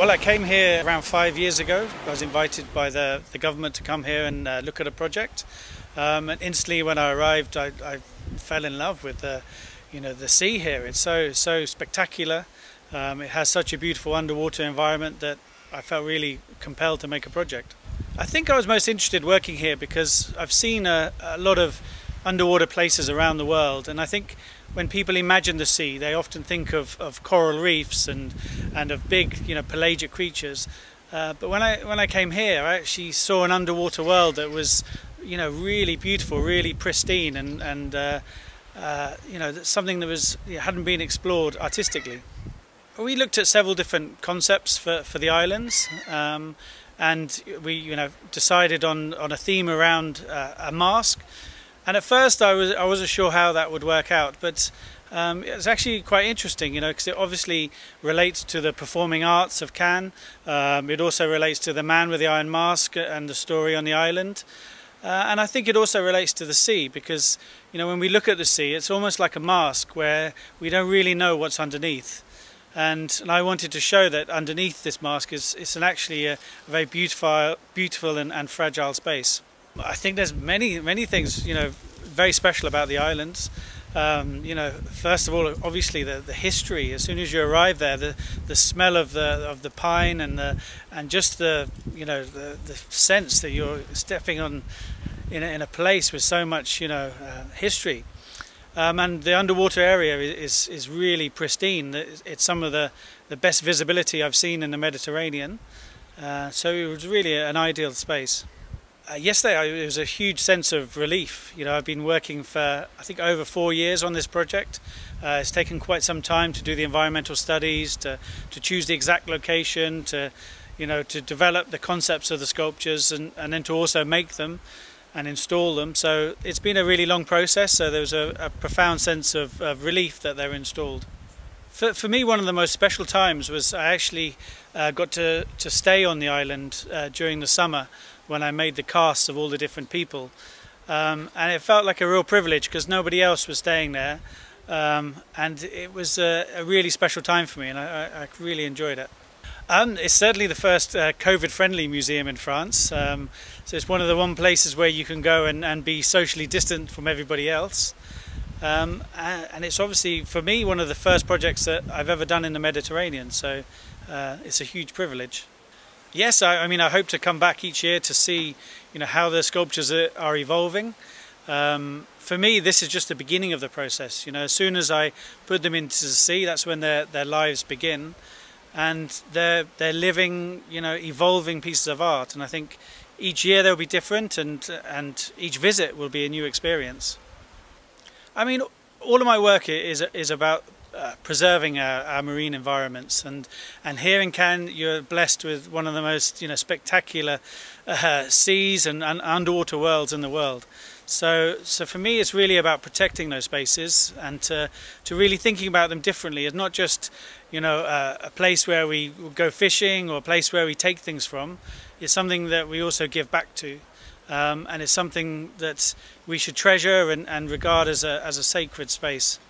Well, I came here around five years ago. I was invited by the, the government to come here and uh, look at a project. Um, and instantly, when I arrived, I, I, fell in love with the, you know, the sea here. It's so so spectacular. Um, it has such a beautiful underwater environment that I felt really compelled to make a project. I think I was most interested working here because I've seen a, a lot of underwater places around the world, and I think when people imagine the sea, they often think of, of coral reefs and and of big, you know, pelagic creatures. Uh, but when I when I came here, I actually saw an underwater world that was, you know, really beautiful, really pristine, and and uh, uh, you know, something that was hadn't been explored artistically. We looked at several different concepts for for the islands. Um, and we, you know, decided on, on a theme around uh, a mask. And at first, I was I wasn't sure how that would work out, but um, it's actually quite interesting, you know, because it obviously relates to the performing arts of Cannes. Um, it also relates to the man with the iron mask and the story on the island. Uh, and I think it also relates to the sea because, you know, when we look at the sea, it's almost like a mask where we don't really know what's underneath. And, and I wanted to show that underneath this mask is it's an actually a, a very beautiful, beautiful and, and fragile space. I think there's many, many things, you know, very special about the islands. Um, you know, first of all, obviously the, the history. As soon as you arrive there, the, the smell of the of the pine and the and just the you know the, the sense that you're stepping on in a, in a place with so much you know uh, history. Um, and the underwater area is is really pristine. It's some of the the best visibility I've seen in the Mediterranean. Uh, so it was really an ideal space uh, yesterday it was a huge sense of relief. You know, I've been working for I think over four years on this project. Uh, it's taken quite some time to do the environmental studies, to to choose the exact location, to you know to develop the concepts of the sculptures, and, and then to also make them and install them. So it's been a really long process. So there was a, a profound sense of, of, relief that they're installed. For, for me, one of the most special times was I actually uh, got to, to stay on the island uh, during the summer when I made the casts of all the different people. Um, and it felt like a real privilege because nobody else was staying there. Um, and it was a, a, really special time for me, and I, I really enjoyed it. Um, it's certainly the first uh, COVID-friendly museum in France. Um, so it's one of the one places where you can go and, and be socially distant from everybody else. Um, and it's obviously, for me, one of the first projects that I've ever done in the Mediterranean. So uh, it's a huge privilege. Yes, I, I, mean I hope to come back each year to see, you know, how the sculptures are, evolving. Um, for me, this is just the beginning of the process. You know, as soon as I put them into the sea, that's when their their lives begin, and they're they're living, you know, evolving pieces of art. And I think each year they'll be different, and and each visit will be a new experience. I mean, all of my work is is about uh, preserving our, our, marine environments. And and here in Cannes you're blessed with one of the most you know spectacular uh, seas and, and, underwater worlds in the world. So so for me it's really about protecting those spaces and to to really thinking about them differently. It's not just you know uh, a place where we go fishing or a place where we take things from. It's something that we also give back to. Um, and it's something that we should treasure and, and regard as a, as a sacred space.